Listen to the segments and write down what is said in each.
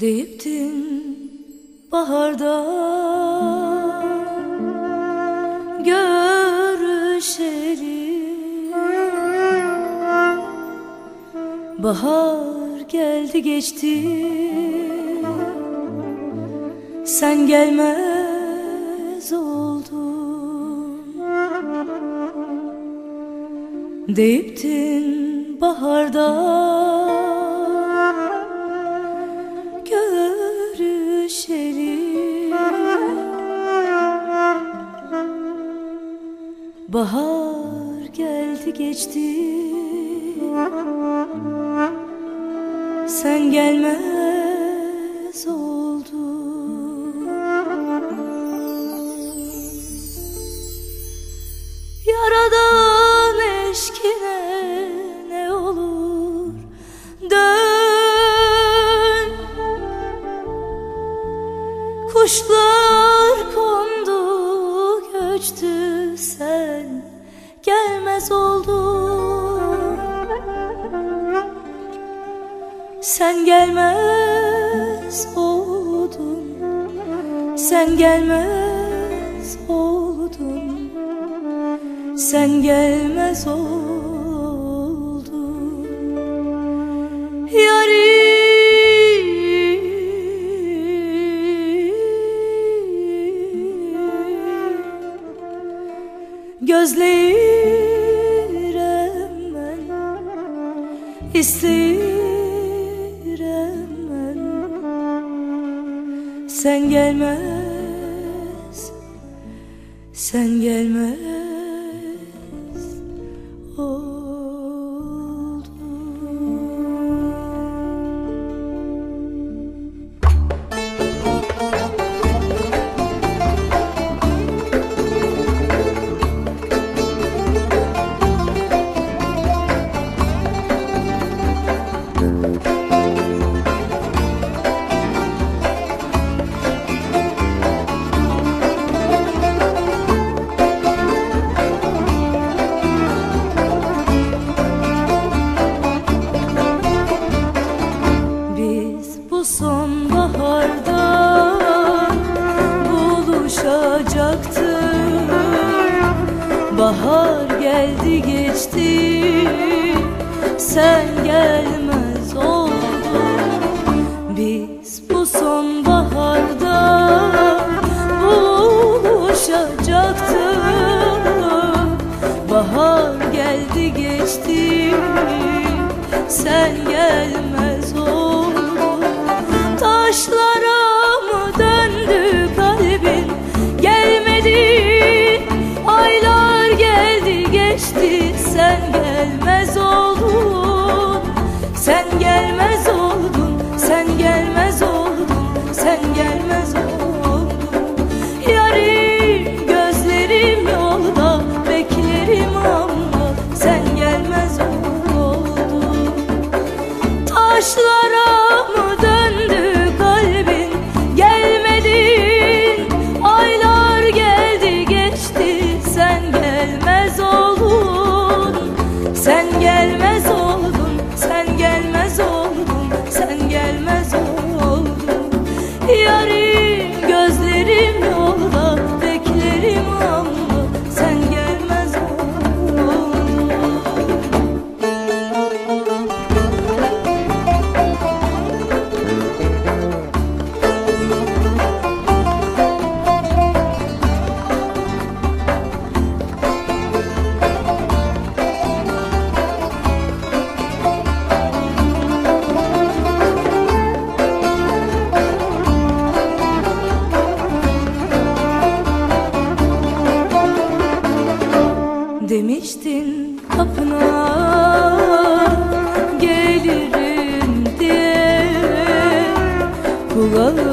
Deyiptin baharda. Görüşelim. Bahar geldi geçti. Sen gelmez oldun. Deyiptin baharda Bahar geldi geçti. Sen gelmez oldun. Yaradan eşkine ne olur Dön. Kuşlar Sen gelmez oldun. Sen gelmez oldun. Sen gelmez oldun. Yarim Gözleyirem ben. İsteyirem Sen gelmez. Sen gelmez Sen gelmez oldun Biz bu sonbaharda Buluşacaktık. Bahar geldi geçti Sen gelmez Yarim gözlerim Demiştin kapına gelirim diye. Kulağım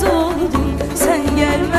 oldu. Sen gelme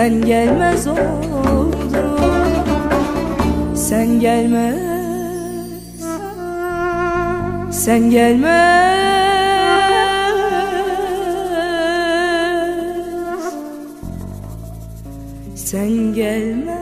Sen gelmez oldun. Sen gelmez. Sen gelmez. Sen gelmez